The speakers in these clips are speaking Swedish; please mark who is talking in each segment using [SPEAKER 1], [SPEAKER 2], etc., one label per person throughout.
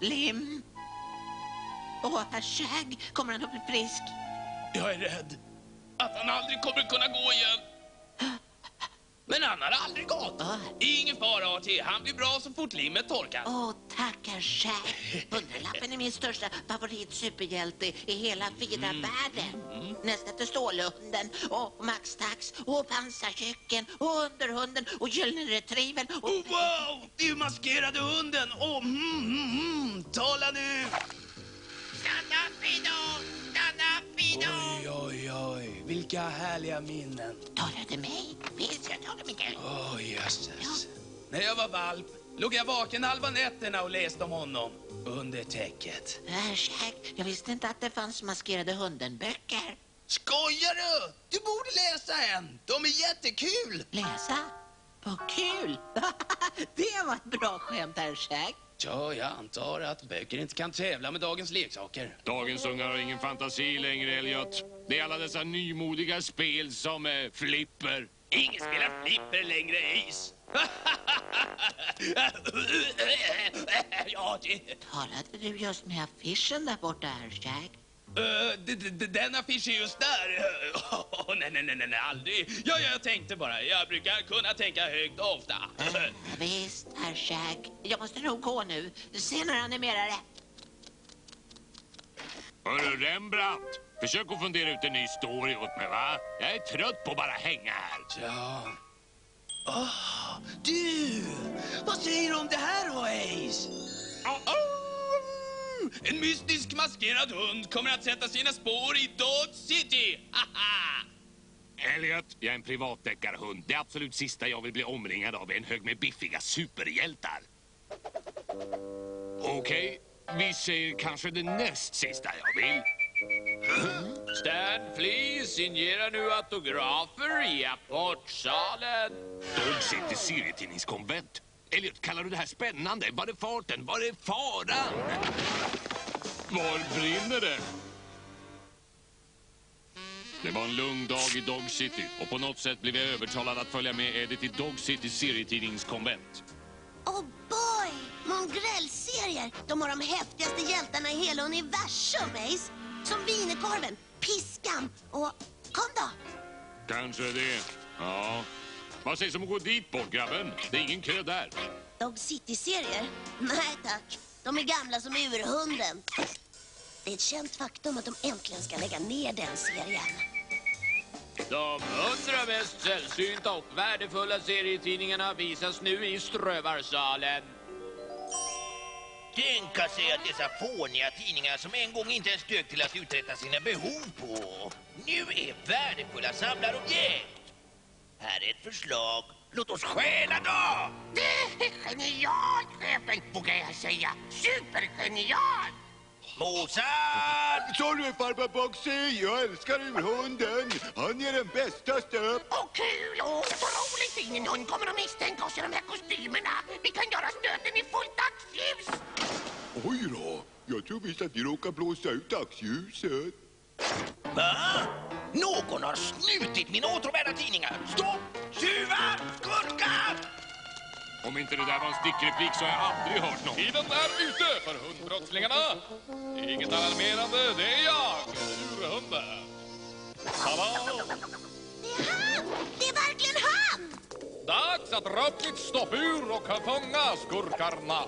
[SPEAKER 1] lim. Åh, herr Shag, kommer han att bli frisk?
[SPEAKER 2] Jag är rädd att han aldrig kommer att kunna gå igen. Men han har aldrig gått.
[SPEAKER 1] Ah.
[SPEAKER 2] Ingen fara, Artie. Han blir bra så fort limmet torkar.
[SPEAKER 1] Åh, tack herr Shag. Hundralappen är min största favorit superhjälte i hela vida världen. Näst efter Stålhunden och Max Tax och Pansarkycken och Underhunden och Gyllene Retrievern och...
[SPEAKER 2] Oh, wow! Det är ju maskerade hunden! Åh, mm, mm, mm. Tala nu!
[SPEAKER 1] Stanna, Fido!
[SPEAKER 2] Oj, oj, oj. Vilka härliga minnen.
[SPEAKER 1] Talade mig? Visst, jag talade Mikael.
[SPEAKER 2] Åh, oh, jösses. När jag var valp låg jag vaken halva nätterna och läste om honom. Under täcket.
[SPEAKER 1] Shag, jag visste inte att det fanns maskerade hunden-böcker.
[SPEAKER 2] Skojar du? Du borde läsa en. De är jättekul.
[SPEAKER 1] Läsa? Vad kul! det var ett bra skämt, herr Shag.
[SPEAKER 2] Ja, jag antar att böcker inte kan tävla med dagens leksaker.
[SPEAKER 3] Dagens ungar har ingen fantasi längre, Elliot. Det är alla dessa nymodiga spel som eh, flipper.
[SPEAKER 2] Ingen spelar flipper längre, Ace. ja, det...
[SPEAKER 1] Talade du just med affischen där borta, Shag?
[SPEAKER 2] Uh, den affischen just där? Oh, nej, nej, nej, nej, nej, aldrig. Ja, jag tänkte bara. Jag brukar kunna tänka högt ofta.
[SPEAKER 1] Visst, herr Shag. Jag måste nog gå nu. Senare animerare.
[SPEAKER 3] Hörru, Rembrandt. Försök att fundera ut en ny story åt mig, va? Jag är trött på att bara hänga här.
[SPEAKER 2] Ja. Åh, du! Vad säger du om det här då, Ace? Oh, oh! En mystisk maskerad hund kommer att sätta sina spår i Dodge City! Haha!
[SPEAKER 3] Elliot, jag är en privatdeckarhund. Det absolut sista jag vill bli omringad av är en hög med biffiga superhjältar. Okej, vi säger kanske det näst sista jag vill.
[SPEAKER 2] Stan Flea signerar nu autografer i apportsalen.
[SPEAKER 3] Dog sitter serietidningskonvent. Elliot, kallar du det här spännande? Var är farten? Var är faran? Var brinner det? Det var en lugn dag i Dog City och på något sätt blev jag övertalad att följa med Eddie till Dog City serietidningskonvent.
[SPEAKER 4] Oh boy! Mongrel-serier! De har de häftigaste hjältarna i hela universum, Ace. Som Wienerkorven, Piskan och... Kom då!
[SPEAKER 3] Kanske det. Ja. Vad sägs om att gå dit bort, grabben? Det är ingen kö där.
[SPEAKER 4] Dog City-serier? Nej tack. De är gamla som urhunden. Det är ett känt faktum att de äntligen ska lägga ner den serien.
[SPEAKER 2] De hundra mest sällsynta och värdefulla serietidningarna visas nu i Strövarsalen.
[SPEAKER 5] Tänka sig att dessa fåniga tidningar som en gång inte ens dök till att uträtta sina behov på nu är värdefulla samlarobjekt. Här är ett förslag. Låt oss stjäla då!
[SPEAKER 6] Det är genialt, chefen, vågar jag säga. Supergenialt!
[SPEAKER 7] Så du farbror Boxy, jag älskar urhunden. Han är den bästa stöp.
[SPEAKER 6] Och kul och så roligt. Ingen hund kommer att misstänka oss i de här kostymerna. Vi kan göra stöten i fullt dagsljus.
[SPEAKER 7] Oj då, jag tror visst att vi råkar blåsa ut dagsljuset.
[SPEAKER 5] Va? Någon har snutit mina åtråvärda tidningar. Stopp! Tjuvar! Skurkar!
[SPEAKER 3] Om inte det där var en stickreplik så har jag aldrig hört någon.
[SPEAKER 8] Tiden är ute för hundbrottslingarna. Inget alarmerande, det är jag, urhunden. Tada!
[SPEAKER 4] Det är han! Det är verkligen han!
[SPEAKER 8] Dags att dra upp mitt stoppur och fånga skurkarna.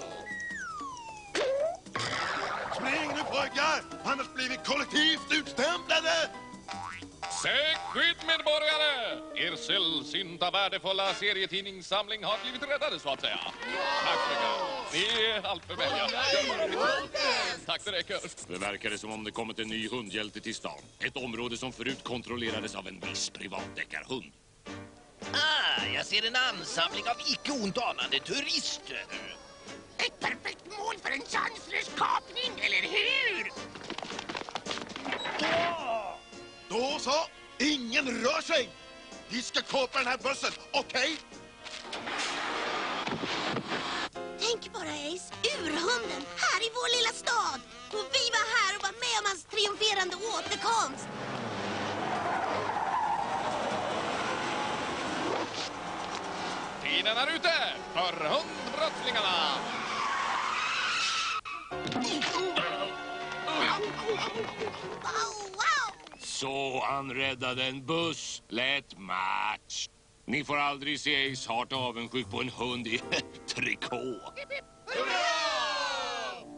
[SPEAKER 7] Spring nu pojkar, annars blir vi kollektivt utstämplade.
[SPEAKER 8] Sök skydd medborgare! Er sällsynta värdefulla serietidningssamling har blivit räddade så att säga. Tack så mycket. Ni är. Gör bara mitt. Tack det räcker.
[SPEAKER 3] Det verkade som om det kommit en ny hundhjälte till stan. Ett område som förut kontrollerades av en viss privatdeckarhund.
[SPEAKER 5] Ah, jag ser en ansamling av icke ont anande turister.
[SPEAKER 6] Ett perfekt mål för en sanslös kapning, eller hur?
[SPEAKER 7] Ingen rör sig. Vi ska kapa den här bussen, okej?
[SPEAKER 4] Tänk bara, Ace. Urhunden, här i vår lilla stad. Och vi var här och var med om hans triumferande återkomst.
[SPEAKER 8] Tiden är ute för hundbrottslingarna.
[SPEAKER 4] Wow!
[SPEAKER 3] Så han räddade en buss. Lätt match. Ni får aldrig se Ace Hart avundsjuk på en hund i trikå.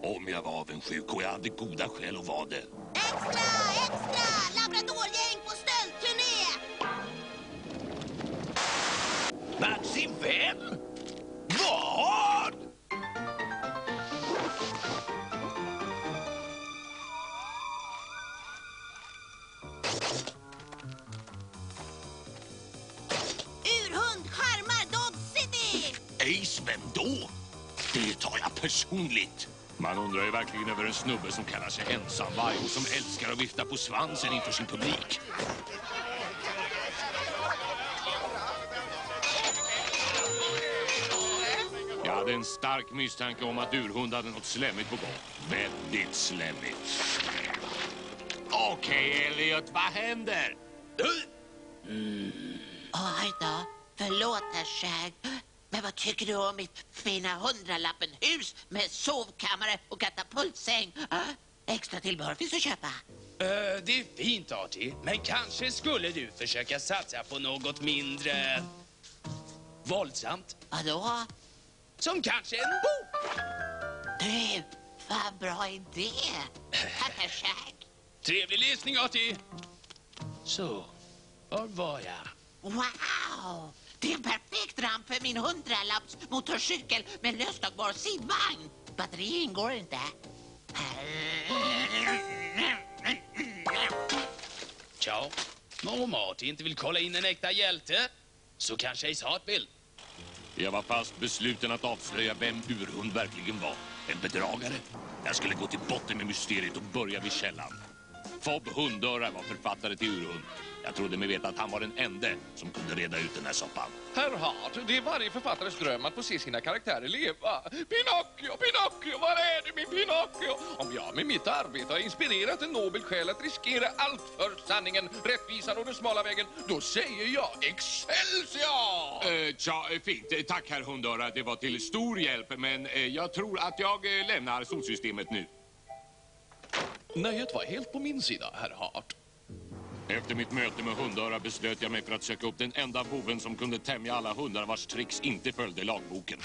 [SPEAKER 3] Om jag var avundsjuk och jag hade goda skäl att vara det.
[SPEAKER 4] Extra, extra! Labradorgäng på stöldturné!
[SPEAKER 5] Maxi vem?
[SPEAKER 3] Då? Det tar jag personligt. Man undrar ju verkligen över en snubbe som kallar sig ensamvarg och som älskar att vifta på svansen inför sin publik. Jag hade en stark misstanke om att Urhund hade något slemmigt på gång. Väldigt slemmigt. Okej, Elliot, vad händer?
[SPEAKER 1] Oj då, förlåt herr Shag. Men vad tycker du om mitt fina hundralappen-hus med sovkammare och katapultsäng? Ah, Extra tillbehör finns att köpa.
[SPEAKER 2] Eh, det är fint, Artie. Men kanske skulle du försöka satsa på något mindre... våldsamt.
[SPEAKER 1] Vadå?
[SPEAKER 2] Som kanske en bok.
[SPEAKER 1] Du, vad bra idé. Tack herr Shag.
[SPEAKER 2] Trevlig läsning, Artie. Så, var var jag?
[SPEAKER 1] Wow! Det är en perfekt ramp för min hundralapps motorcykel med löstagbar sidvagn. Batteri ingår inte.
[SPEAKER 2] Tja, Artie inte vill kolla in en äkta hjälte så kanske Ace Hart vill.
[SPEAKER 3] Jag var fast besluten att avslöja vem Urhund verkligen var. En bedragare. Jag skulle gå till botten med mysteriet och börja vid källan. Fob Hundöra var författare till Urhund. Jag trodde mig veta att han var den ende som kunde reda ut den här soppan.
[SPEAKER 8] Herr Hart, det är varje författares dröm att få se sina karaktärer leva. Pinocchio, Pinocchio, var är du min Pinocchio? Om jag med mitt arbete har inspirerat en nobel själ att riskera allt för sanningen, rättvisan och den smala vägen, då säger jag Excelsior!
[SPEAKER 3] Eh, tja, eh, fint. Eh, Tack, herr Hundöra. Det var till stor hjälp, men eh, jag tror att jag eh, lämnar solsystemet nu.
[SPEAKER 8] Nöjet var helt på min sida, herr Hart.
[SPEAKER 3] Efter mitt möte med Hundöra beslöt jag mig för att söka upp den enda boven som kunde tämja alla hundar vars tricks inte följde lagboken.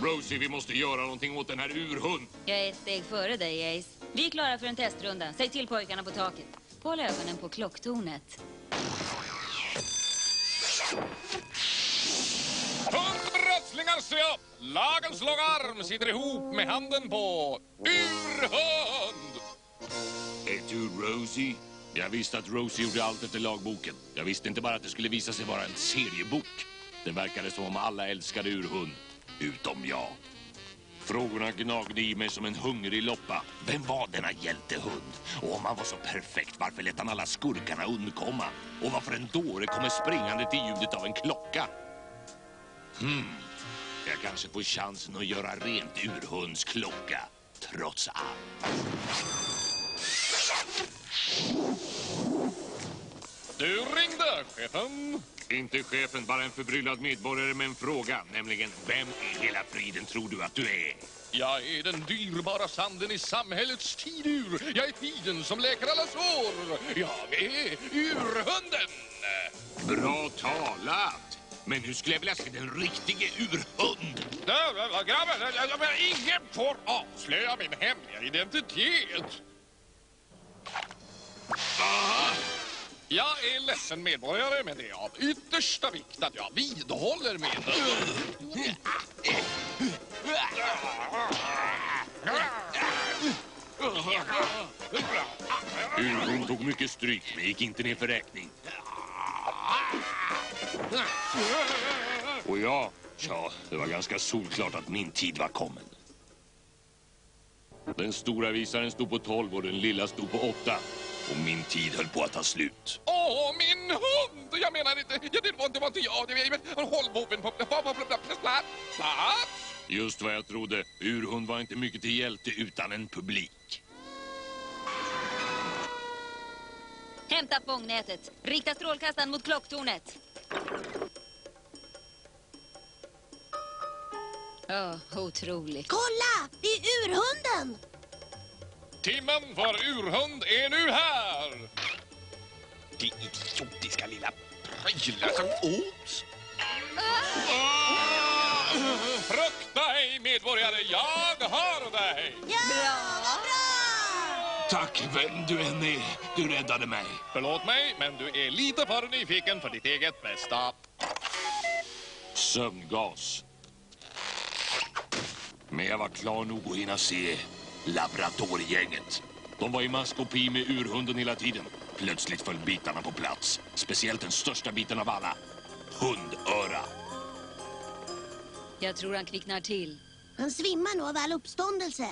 [SPEAKER 3] Rosie, vi måste göra någonting åt den här urhund.
[SPEAKER 9] Jag är ett steg före dig, Ace. Vi är klara för en testrunda. Säg till pojkarna på taket. Håll ögonen på klocktornet.
[SPEAKER 8] Hundbrottslingar, se upp! Lagens långa arm sitter ihop med handen på urhund!
[SPEAKER 3] Är Rosie? Jag visste att Rosie gjorde allt efter lagboken. Jag visste inte bara att det skulle visa sig vara en seriebok. Det verkade som om alla älskade urhund, utom jag. Frågorna gnagde i mig som en hungrig loppa. Vem var denna hjältehund? Och om han var så perfekt, varför lät han alla skurkarna undkomma? Och varför en dåre kommer springande till ljudet av en klocka? Hmm, jag kanske får chansen att göra rent urhunds klocka, trots allt.
[SPEAKER 8] Du ringde, chefen.
[SPEAKER 3] Inte chefen, bara en förbryllad medborgare med en fråga. Nämligen, vem i hela friden tror du att du är?
[SPEAKER 8] Jag är den dyrbara sanden i samhällets tidur. Jag är tiden som läker alla sår. Jag är urhunden.
[SPEAKER 3] Bra talat! Men nu skulle jag vilja se den riktige urhund.
[SPEAKER 8] Grabben, ingen får avslöja min hemliga identitet. Jag är ledsen medborgare, men det är av yttersta vikt att jag vidhåller min...
[SPEAKER 3] Urhund tog mycket stryk, men gick inte ner för räkning. Och ja, ja, det var ganska solklart att min tid var kommen. Den stora visaren stod på 12 och den lilla stod på 8. Och min tid höll på att ta slut.
[SPEAKER 8] Åh, min hund! Jag menar inte... Ja, det var inte, var inte jag. Det var, men håll boven på, på, på, på, på plats. Plats!
[SPEAKER 3] Just vad jag trodde. Urhund var inte mycket till hjälte utan en publik.
[SPEAKER 9] Hämta fångnätet. Rikta strålkastaren mot klocktornet. Ja, otroligt.
[SPEAKER 4] Kolla! Det är urhunden!
[SPEAKER 8] Timmen för urhund är nu här!
[SPEAKER 2] Det idiotiska lilla prylar som åts.
[SPEAKER 8] Frukta ej medborgare, jag har dig!
[SPEAKER 4] Ja, bra!
[SPEAKER 3] Tack vem du än är. Du räddade mig.
[SPEAKER 8] Förlåt mig, men du är lite för nyfiken för ditt eget bästa.
[SPEAKER 3] Sömngas. Men jag var klar nog att hinna se Labradorgänget. De var i maskopi med urhunden hela tiden. Plötsligt föll bitarna på plats. Speciellt den största biten av alla. Hundöra.
[SPEAKER 9] Jag tror han kvicknar till.
[SPEAKER 4] Han svimmar nog av all uppståndelse.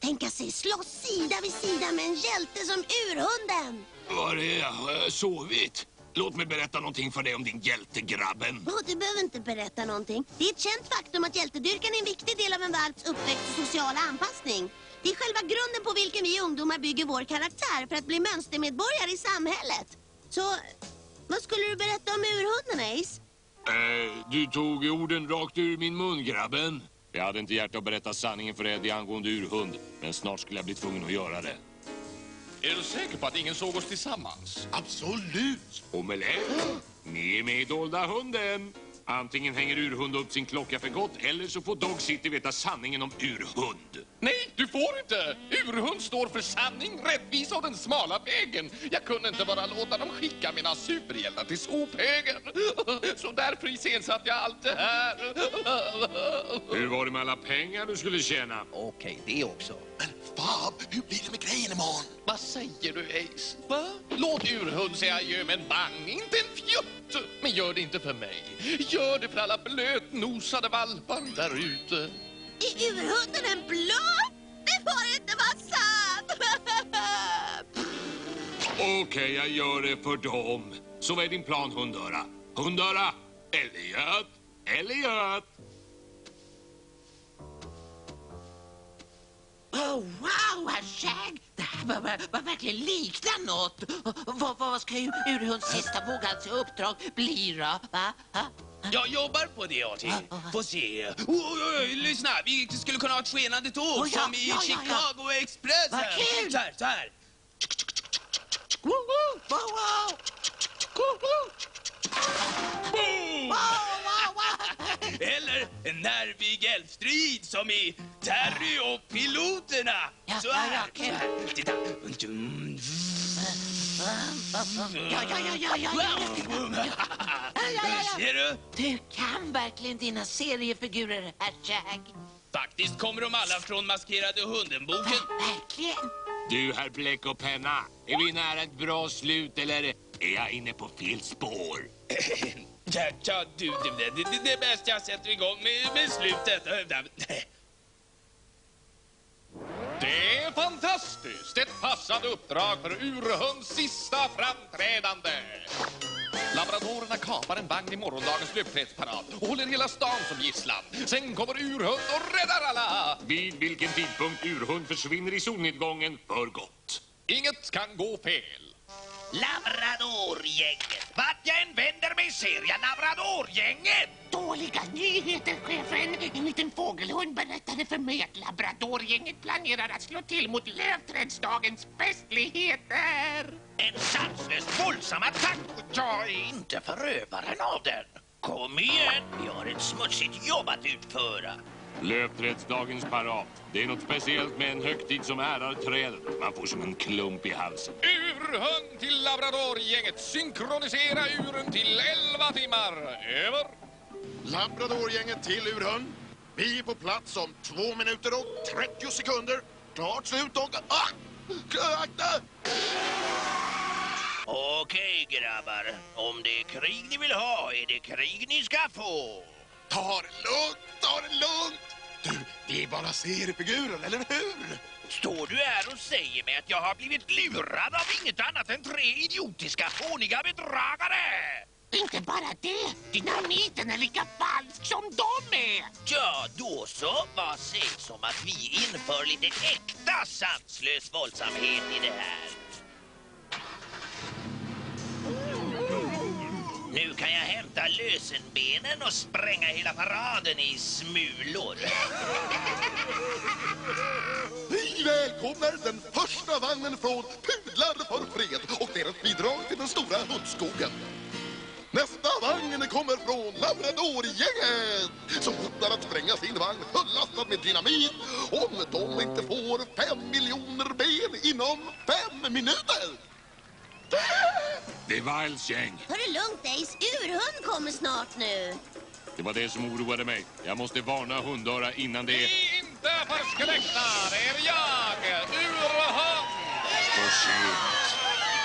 [SPEAKER 4] Tänka sig slåss sida vid sida med en hjälte som urhunden.
[SPEAKER 3] Var är jag? Har jag sovit? Låt mig berätta någonting för dig om din hjälte, grabben.
[SPEAKER 4] Åh, du behöver inte berätta någonting. Det är ett känt faktum att hjältedyrkan är en viktig del av en valps uppväxt och sociala anpassning. Det är själva grunden på vilken vi ungdomar bygger vår karaktär för att bli mönstermedborgare i samhället. Så, vad skulle du berätta om urhunden, Ace?
[SPEAKER 3] Eh, du tog orden rakt ur min mun, grabben. Jag hade inte hjärta att berätta sanningen för Eddie angående urhund, men snart skulle jag bli tvungen att göra det.
[SPEAKER 8] Är du säker på att ingen såg oss tillsammans?
[SPEAKER 7] Absolut!
[SPEAKER 3] Omelett, ni är med i Dolda hunden. Antingen hänger urhund upp sin klocka för gott eller så får Dog City veta sanningen om urhund.
[SPEAKER 8] Nej, du får inte! Urhund står för sanning, rättvisa och den smala vägen. Jag kunde inte bara låta dem skicka mina superhjältar till sophögen. Så därför iscensatte jag allt det här.
[SPEAKER 3] Hur var det med alla pengar du skulle tjäna?
[SPEAKER 5] Okej, det också.
[SPEAKER 7] Men Bob, hur blir det med grejen imorgon?
[SPEAKER 8] Vad säger du, Ace? Va? Låt urhund säga adjö med en bang, inte en fjutt. Men gör det inte för mig. Gör det för alla blötnosade valpar där ute.
[SPEAKER 4] Är urhunden en bluff? Det får inte vara sant!
[SPEAKER 3] Okej, jag gör det för dem. Så vad är din plan, hundöra? Hundöra? Elliot? Elliot?
[SPEAKER 1] Oh, wow, herr Shag! Det här var verkligen liknar något. Vad, vad ska ju urhunds sista våghalseuppdrag bli då? Va? Ha?
[SPEAKER 2] Jag jobbar på det, Artie. Få se. Oj, oj, oj, lyssna. Vi skulle kunna ha ett skenande tåg
[SPEAKER 1] Oh, ja,
[SPEAKER 2] som i
[SPEAKER 1] ja, ja.
[SPEAKER 2] Chicago Express.
[SPEAKER 1] Vad kul.
[SPEAKER 2] Så här, så här.
[SPEAKER 1] Wow, wow, wow.
[SPEAKER 2] Boom!
[SPEAKER 1] Wow.
[SPEAKER 2] Eller en nervig eldstrid som i Terry och piloterna.
[SPEAKER 1] Ja,
[SPEAKER 2] så
[SPEAKER 1] ja,
[SPEAKER 2] här.
[SPEAKER 1] ja,
[SPEAKER 2] så här. Titta.
[SPEAKER 1] Ja, ja, ja, ja, ja, ja. Ja, ja, ja.
[SPEAKER 2] Ser du?
[SPEAKER 1] Du kan verkligen dina seriefigurer, herr Shag.
[SPEAKER 2] Faktiskt kommer de alla från Maskerade hunden-boken.
[SPEAKER 1] Verkligen.
[SPEAKER 3] Du, herr Bläck och penna. Är vi nära ett bra slut eller är jag inne på fel spår?
[SPEAKER 2] Ja, du, du, det, det, det är bäst jag sätter igång med, med slutet.
[SPEAKER 8] Det är fantastiskt! Ett passande uppdrag för urhunds sista framträdande. Labradorerna kapar en vagn i morgondagens löpträdsparad och håller hela stan som gisslan. Sen kommer urhund och räddar alla.
[SPEAKER 3] Vid vilken tidpunkt urhund försvinner i solnedgången för gott?
[SPEAKER 8] Inget kan gå fel.
[SPEAKER 5] Labradorgänget. Vart jag än vänder mig ser jag Labradorgänget.
[SPEAKER 6] Dåliga nyheter, chefen. En liten fågelhund berättade för mig att labradorgänget planerar att slå till mot lövträdsdagens festligheter.
[SPEAKER 5] En sanslöst våldsam attack jag är inte förövaren av den. Kom igen, vi har ett smutsigt jobb att utföra.
[SPEAKER 3] Löpträdsdagens parad. Det är något speciellt med en högtid som ärar träden. Man får som en klump i halsen.
[SPEAKER 8] Urhund till labradorgänget. Synkronisera uren till 11 timmar. Över.
[SPEAKER 7] Labradorgänget till urhund. Vi är på plats om två minuter och 30 sekunder. Klart slut och... Ah! Akta!
[SPEAKER 5] Okej, grabbar. Om det är krig ni vill ha är det krig ni ska få.
[SPEAKER 7] Ta det lugnt, ta det lugnt! Du, vi är bara seriefigurer, eller hur?
[SPEAKER 5] Står du här och säger mig att jag har blivit lurad av inget annat än tre idiotiska, fåniga bedragare?
[SPEAKER 6] Inte bara det, dynamiten är lika falsk som de är.
[SPEAKER 5] Ja, då så. Vad sägs om att vi inför lite äkta sanslös våldsamhet i det här? Nu kan jag hämta lösenbenen och spränga hela paraden i smulor.
[SPEAKER 7] Vi välkomnar den första vagnen från Pudlar för fred och deras bidrag till den stora hundskogen. Nästa vagn kommer från Labradorgänget som hotar att spränga sin vagn fullastad med dynamit om de inte får fem miljoner ben inom fem minuter.
[SPEAKER 3] Det var Wiles gäng.
[SPEAKER 4] Ta det lugnt, Ace. Urhund kommer snart nu.
[SPEAKER 3] Det var det som oroade mig. Jag måste varna hundöra innan det är
[SPEAKER 8] Ni inte förskräckta, det är jag, Urhund!
[SPEAKER 3] för sent.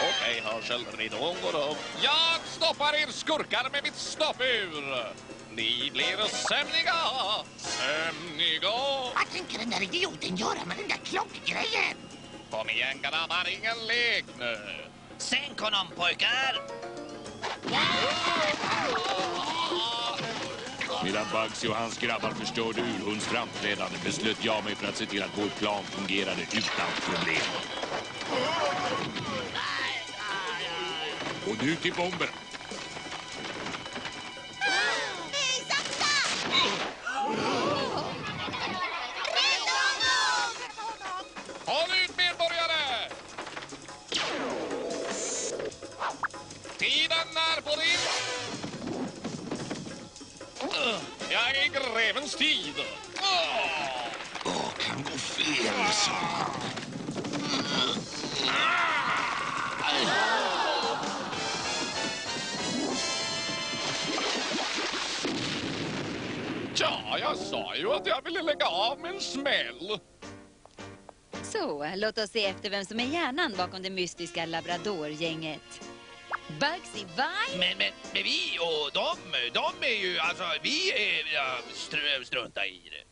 [SPEAKER 8] Okej, hörselridån går upp. Jag stoppar er skurkar med mitt stoppur. Ni blir sömniga, sömniga.
[SPEAKER 6] Vad tänker den där idioten göra med den där klockgrejen?
[SPEAKER 8] Kom igen grabbar, ingen lek nu.
[SPEAKER 5] Sänk honom pojkar!
[SPEAKER 3] Medan Bugsy och hans grabbar förstörde urhunds framträdande beslöt jag mig för att se till att vår plan fungerade utan problem. Och nu till bomben.
[SPEAKER 8] Jag är grevens tid.
[SPEAKER 7] Vad kan gå fel, sa han.
[SPEAKER 8] Ja, jag sa ju att jag ville lägga av med en smäll.
[SPEAKER 9] Så, låt oss se efter vem som är hjärnan bakom det mystiska labradorgänget. Bugsy Vi?
[SPEAKER 5] Men, men, men vi och de, de är ju, alltså vi är, ja, str strunta i det.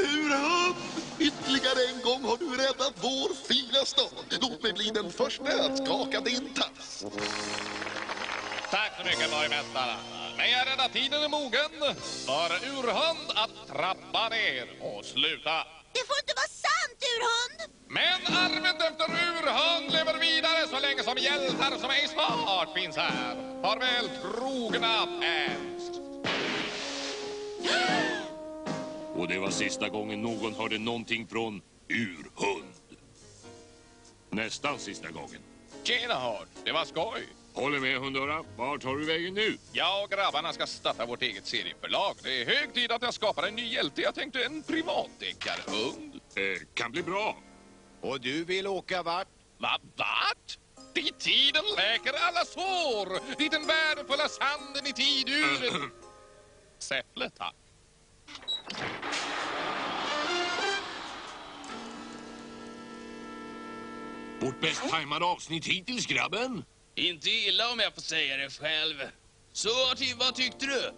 [SPEAKER 7] Urhund! Ytterligare en gång har du räddat vår fina stad. Låt mig bli den första att skaka din tass.
[SPEAKER 8] Tack så mycket, borgmästare. Men jag är rädda tiden är mogen för Urhund att trappa ner och sluta.
[SPEAKER 4] Det får inte vara sant, urhund!
[SPEAKER 8] Men arvet länge som hjältar som ej smart finns här. Farväl, trogna fans.
[SPEAKER 3] Och det var sista gången någon hörde någonting från urhund. Nästan sista gången.
[SPEAKER 8] Tjena, Hard. Det var skoj.
[SPEAKER 3] Håller med hundöra. Vart tar du vägen nu?
[SPEAKER 8] Jag och grabbarna ska starta vårt eget serieförlag. Det är hög tid att jag skapar en ny hjälte. Jag tänkte en privatdeckarhund.
[SPEAKER 3] Eh, kan bli bra.
[SPEAKER 10] Och du vill åka vart?
[SPEAKER 8] Va, vart? Dit tiden läker alla sår. Dit den värdefulla sanden i tiduren. Säffle, tack.
[SPEAKER 3] Vårt bäst tajmade avsnitt hittills, grabben.
[SPEAKER 2] Inte illa om jag får säga det själv. Så, Tim, vad tyckte du?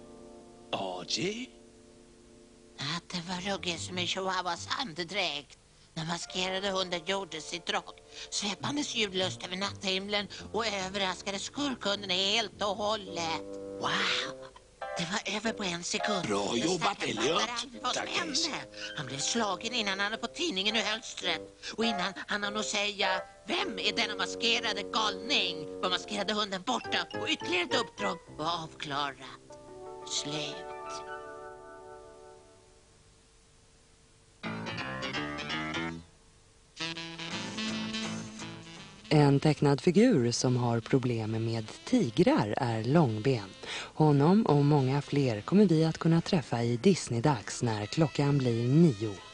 [SPEAKER 2] AJ?
[SPEAKER 1] Att det var ruggigt som i chihuahuas andedräkt. När maskerade hunden gjorde sitt drag svepandes ljudlöst över natthimlen och överraskade skurkunden helt och hållet. Wow! Det var över på en sekund.
[SPEAKER 7] Bra jobbat, Elliot. Tack?
[SPEAKER 1] Han blev slagen innan han hade fått tidningen i hölstret. Och innan han hann säga Vem är denna maskerade galning? Var maskerade hunden borta och ytterligare ett uppdrag var avklarat. Slut.
[SPEAKER 11] En tecknad figur som har problem med tigrar är Långben. Honom och många fler kommer vi att kunna träffa i Disney-dags när klockan blir nio.